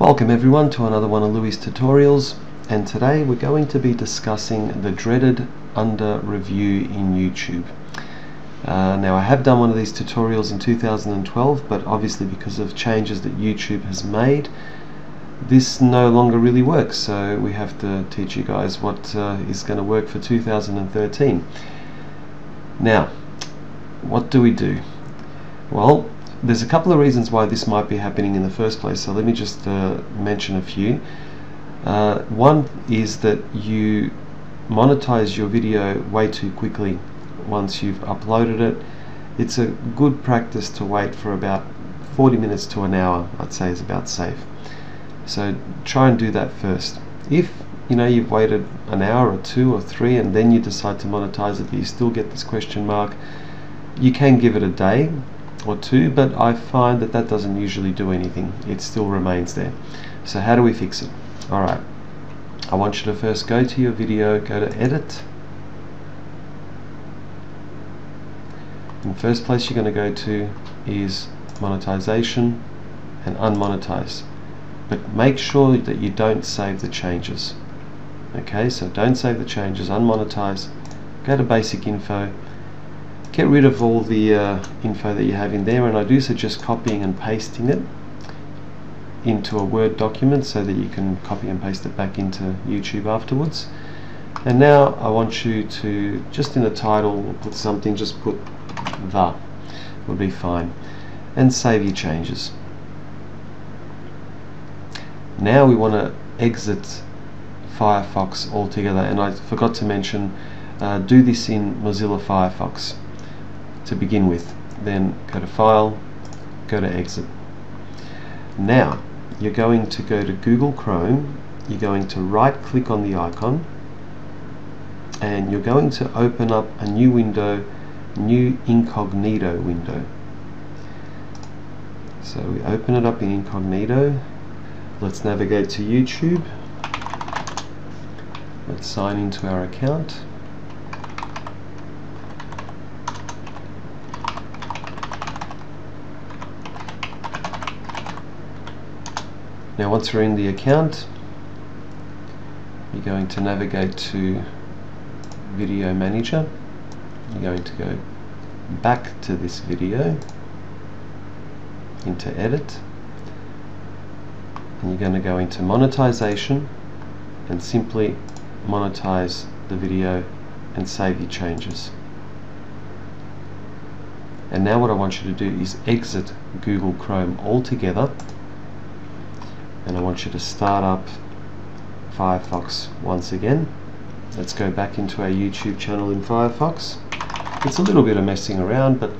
Welcome everyone to another one of Louie's tutorials and today we're going to be discussing the dreaded under review in YouTube. Uh, now I have done one of these tutorials in 2012 but obviously because of changes that YouTube has made this no longer really works so we have to teach you guys what uh, is going to work for 2013. Now what do we do? Well there's a couple of reasons why this might be happening in the first place, so let me just uh, mention a few. Uh, one is that you monetize your video way too quickly once you've uploaded it. It's a good practice to wait for about 40 minutes to an hour, I'd say is about safe. So try and do that first. If you know you've waited an hour or two or three and then you decide to monetize it but you still get this question mark, you can give it a day or two but I find that that doesn't usually do anything. It still remains there. So how do we fix it? Alright I want you to first go to your video go to edit. And first place you're going to go to is monetization and unmonetize. But make sure that you don't save the changes. Okay so don't save the changes unmonetize. Go to basic info get rid of all the uh, info that you have in there and I do suggest copying and pasting it into a Word document so that you can copy and paste it back into YouTube afterwards. And now I want you to just in the title put something just put the would be fine and save your changes. Now we want to exit Firefox altogether and I forgot to mention uh, do this in Mozilla Firefox to begin with. Then go to File, go to Exit. Now, you're going to go to Google Chrome, you're going to right click on the icon, and you're going to open up a new window, new incognito window. So we open it up in incognito. Let's navigate to YouTube. Let's sign into our account. Now once we're in the account, you're going to navigate to Video Manager. You're going to go back to this video into Edit and you're going to go into Monetization and simply monetize the video and save your changes. And now what I want you to do is exit Google Chrome altogether and I want you to start up Firefox once again. Let's go back into our YouTube channel in Firefox. It's a little bit of messing around but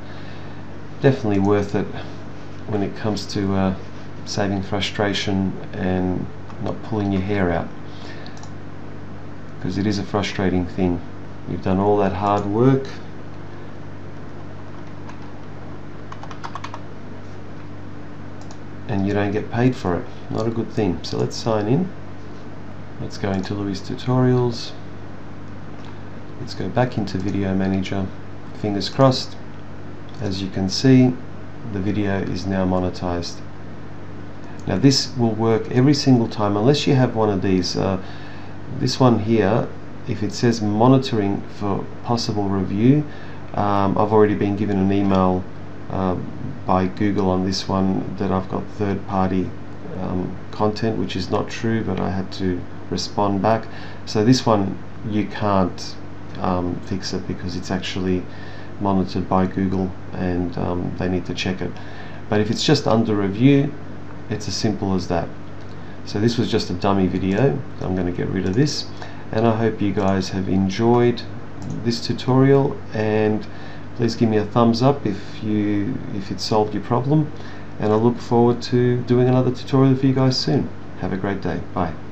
definitely worth it when it comes to uh, saving frustration and not pulling your hair out. Because it is a frustrating thing. You've done all that hard work and you don't get paid for it. Not a good thing. So let's sign in. Let's go into Louie's Tutorials. Let's go back into Video Manager. Fingers crossed. As you can see, the video is now monetized. Now this will work every single time unless you have one of these. Uh, this one here, if it says monitoring for possible review, um, I've already been given an email uh, by Google on this one that I've got third-party um, content which is not true but I had to respond back. So this one you can't um, fix it because it's actually monitored by Google and um, they need to check it. But if it's just under review it's as simple as that. So this was just a dummy video. I'm going to get rid of this. And I hope you guys have enjoyed this tutorial and please give me a thumbs up if you if it solved your problem and I look forward to doing another tutorial for you guys soon. Have a great day. Bye